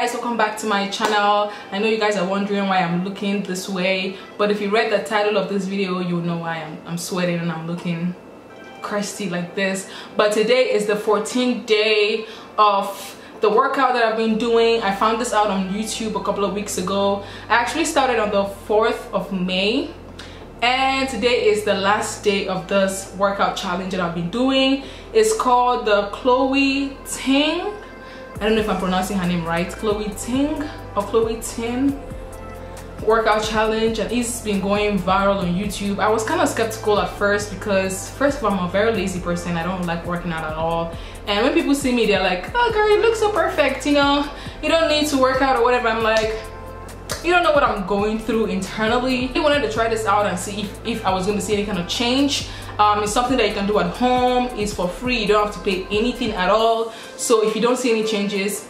guys welcome back to my channel i know you guys are wondering why i'm looking this way but if you read the title of this video you'll know why i'm, I'm sweating and i'm looking crusty like this but today is the 14th day of the workout that I've been doing. I found this out on YouTube a couple of weeks ago. I actually started on the 4th of May and today is the last day of this workout challenge that I've been doing. It's called the Chloe Ting I don't know if I'm pronouncing her name right, Chloe Ting or Chloe Tin workout challenge and it's been going viral on YouTube. I was kind of skeptical at first because first of all, I'm a very lazy person. I don't like working out at all. And when people see me, they're like, oh girl, you look so perfect, you know, you don't need to work out or whatever. I'm like, you don't know what I'm going through internally. I wanted to try this out and see if, if I was going to see any kind of change. Um, it's something that you can do at home. It's for free. You don't have to pay anything at all. So if you don't see any changes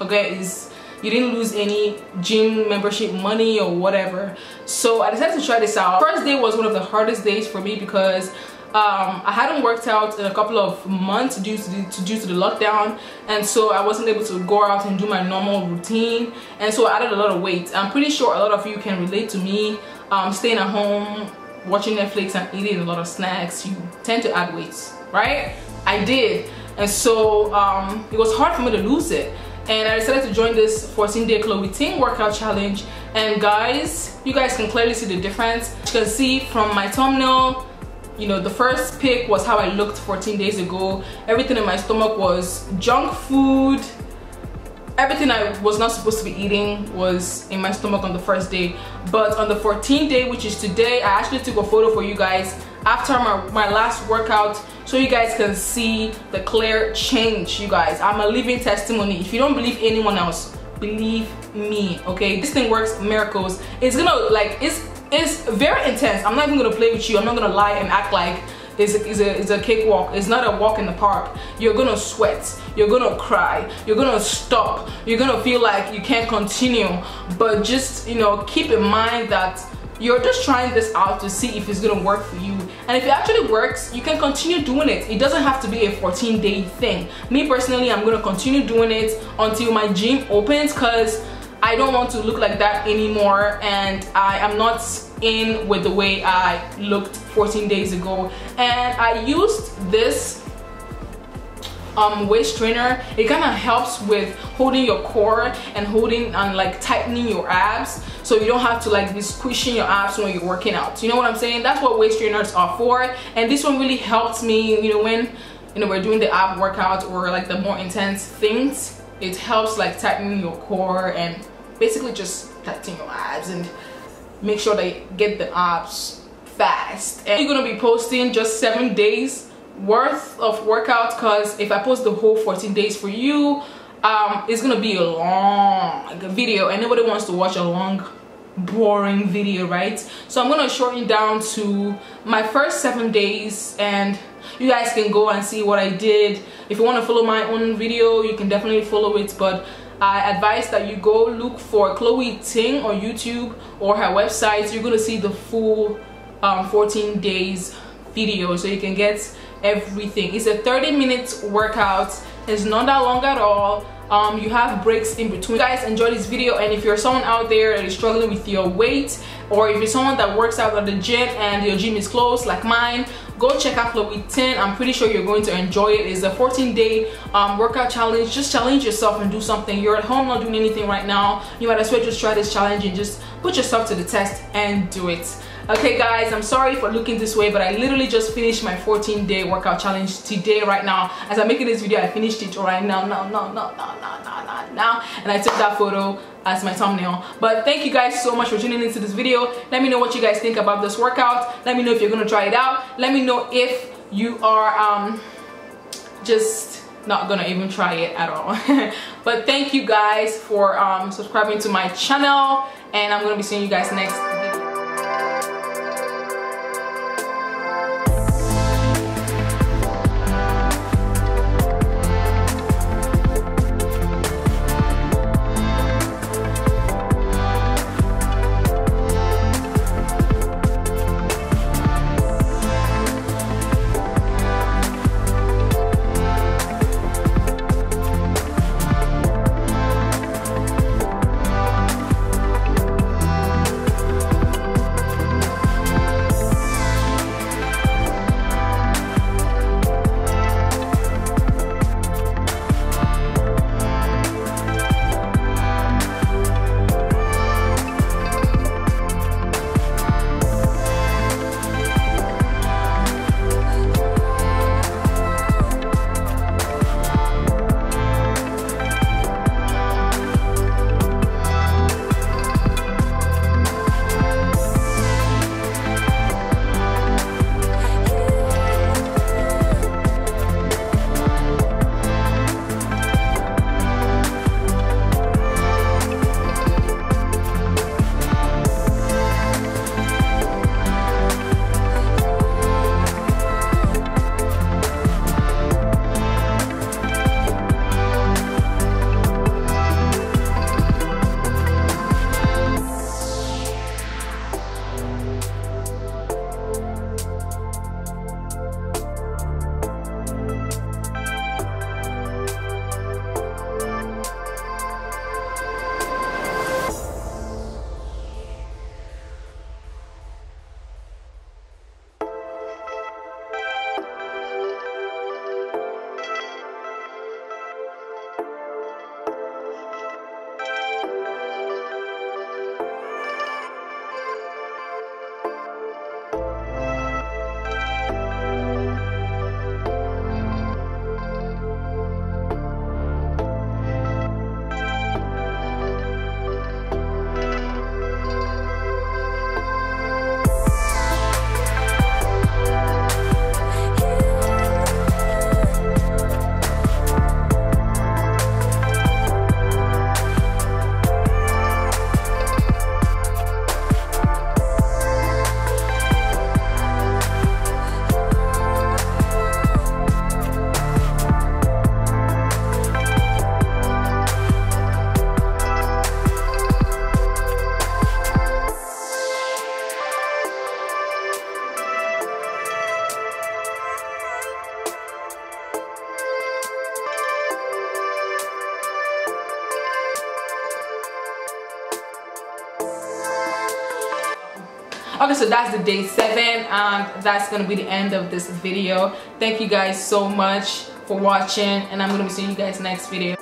okay is you didn't lose any gym membership money or whatever. So I decided to try this out. First day was one of the hardest days for me because um, I hadn't worked out in a couple of months due to, the, due to the lockdown and so I wasn't able to go out and do my normal routine and so I added a lot of weight. I'm pretty sure a lot of you can relate to me um, staying at home watching Netflix and eating a lot of snacks, you tend to add weight, right? I did. And so um, it was hard for me to lose it. And I decided to join this 14 day Chloe Ting workout challenge. And guys, you guys can clearly see the difference. You can see from my thumbnail, you know, the first pic was how I looked 14 days ago. Everything in my stomach was junk food, everything I was not supposed to be eating was in my stomach on the first day. But on the 14th day which is today I actually took a photo for you guys after my, my last workout so you guys can see the clear change you guys. I'm a living testimony. If you don't believe anyone else believe me okay? This thing works miracles. It's gonna like it's it's very intense I'm not even gonna play with you I'm not gonna lie and act like it's a, is a, is a cakewalk. It's not a walk in the park. You're gonna sweat. You're gonna cry. You're gonna stop. You're gonna feel like you can't continue. But just, you know, keep in mind that you're just trying this out to see if it's gonna work for you and if it actually works you can continue doing it it doesn't have to be a 14 day thing me personally i'm gonna continue doing it until my gym opens because I don't want to look like that anymore and I am not in with the way I looked 14 days ago. And I used this um, waist trainer. It kind of helps with holding your core and holding and like tightening your abs so you don't have to like be squishing your abs when you're working out. You know what I'm saying? That's what waist trainers are for and this one really helped me you know when you know we're doing the ab workout or like the more intense things it helps like tightening your core and basically just tightening your abs and make sure they get the abs fast. And you're gonna be posting just seven days worth of workouts because if I post the whole 14 days for you um, it's gonna be a long video. And nobody wants to watch a long boring video right? So I'm gonna shorten down to my first seven days and you guys can go and see what I did. If you want to follow my own video you can definitely follow it but I advise that you go look for Chloe Ting on YouTube or her website. You're gonna see the full um, 14 days video so you can get everything. It's a 30 minutes workout. It's not that long at all. Um, you have breaks in between. You guys enjoy this video and if you're someone out there that is struggling with your weight or if you're someone that works out at the gym and your gym is closed like mine, go check out Chloe Ting. I'm pretty sure you're going to enjoy it. It's a 14 day um, workout challenge. Just challenge yourself and do something. You're at home not doing anything right now. You might as well just try this challenge and just put yourself to the test and do it okay guys i'm sorry for looking this way but i literally just finished my 14 day workout challenge today right now as i'm making this video i finished it right now now now now now now now now now and i took that photo as my thumbnail but thank you guys so much for tuning into this video let me know what you guys think about this workout let me know if you're gonna try it out let me know if you are um just not gonna even try it at all but thank you guys for um subscribing to my channel and i'm gonna be seeing you guys next okay so that's the day seven and that's gonna be the end of this video. Thank you guys so much for watching and i'm gonna be seeing you guys next video